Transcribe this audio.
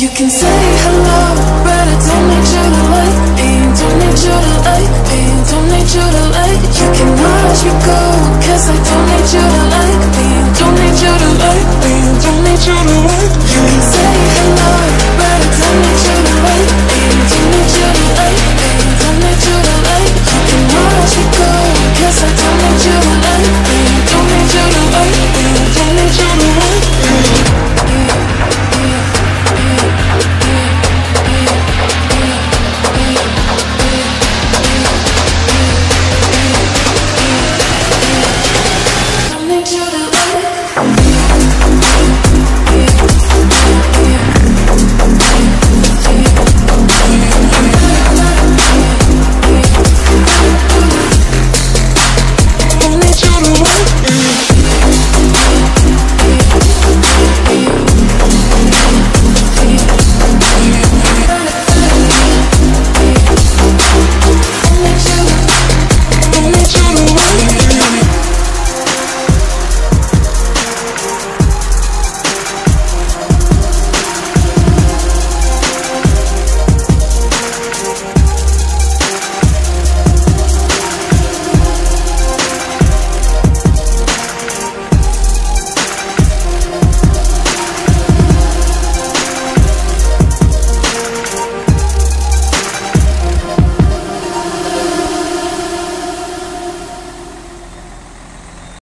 You can say hello, but I don't need you to like me Don't need you to like me, don't need you to like You can let me go, cause I don't need you to like me Don't need you to like me, don't need you to like me move